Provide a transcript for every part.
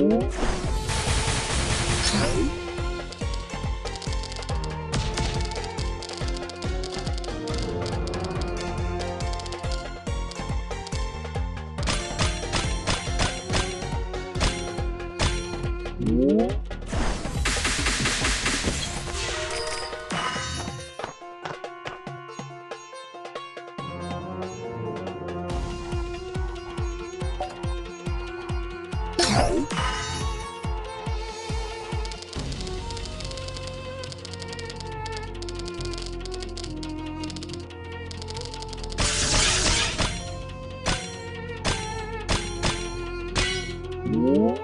Whoa. Hello.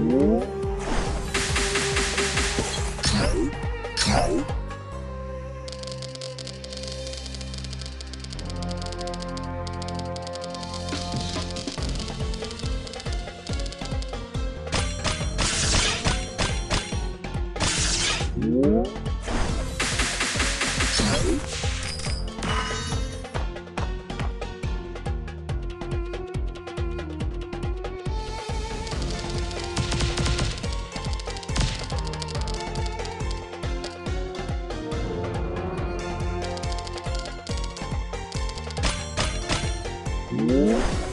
Música Música hum?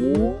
Woo!